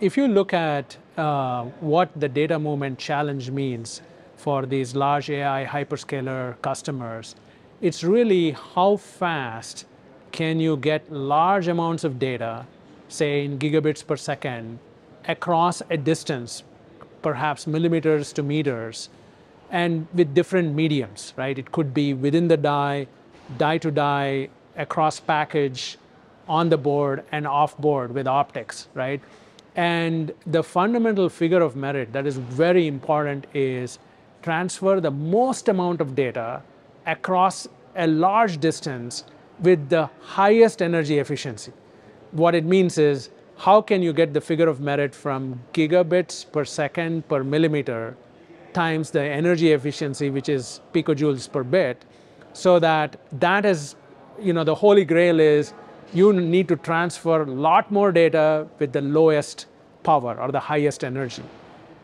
if you look at uh, what the data movement challenge means for these large AI hyperscaler customers, it's really how fast can you get large amounts of data, say in gigabits per second, across a distance, perhaps millimeters to meters, and with different mediums, right? It could be within the die, die to die, across package, on the board, and off board with optics, right? And the fundamental figure of merit that is very important is transfer the most amount of data across a large distance with the highest energy efficiency. What it means is how can you get the figure of merit from gigabits per second per millimeter times the energy efficiency, which is picojoules per bit, so that that is, you know, the holy grail is you need to transfer a lot more data with the lowest power or the highest energy.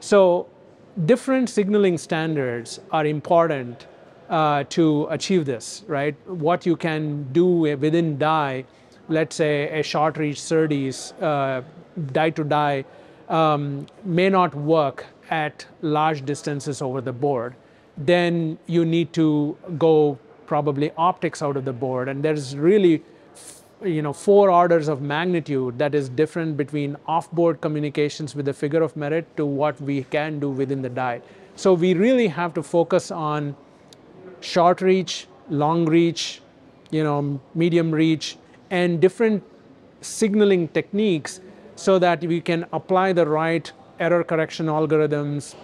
So different signaling standards are important uh, to achieve this, right? What you can do within die, let's say a short reach SerDes, uh, die to die, um, may not work at large distances over the board. Then you need to go probably optics out of the board, and there's really you know, four orders of magnitude that is different between off-board communications with the figure of merit to what we can do within the die. So we really have to focus on short reach, long reach, you know, medium reach, and different signaling techniques so that we can apply the right error correction algorithms,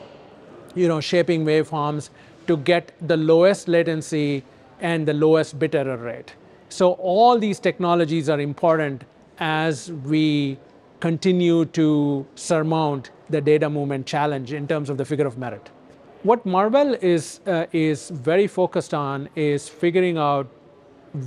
you know, shaping waveforms to get the lowest latency and the lowest bit error rate. So all these technologies are important as we continue to surmount the data movement challenge in terms of the figure of merit. What Marvell is, uh, is very focused on is figuring out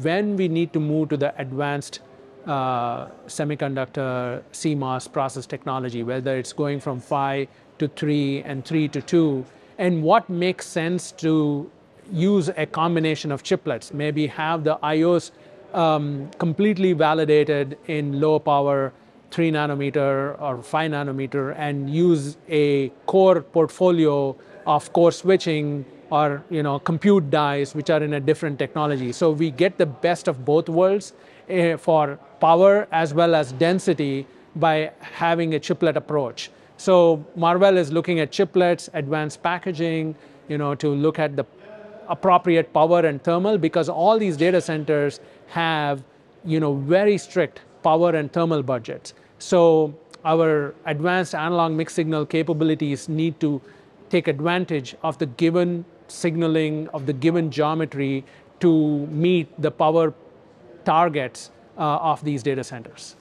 when we need to move to the advanced uh, semiconductor CMOS process technology, whether it's going from 5 to 3 and 3 to 2, and what makes sense to use a combination of chiplets, maybe have the IOs um, completely validated in low power 3 nanometer or 5 nanometer and use a core portfolio of core switching or you know compute dies which are in a different technology. So we get the best of both worlds uh, for power as well as density by having a chiplet approach. So Marvell is looking at chiplets, advanced packaging, you know, to look at the appropriate power and thermal because all these data centers have you know, very strict power and thermal budgets. So our advanced analog mixed signal capabilities need to take advantage of the given signaling of the given geometry to meet the power targets uh, of these data centers.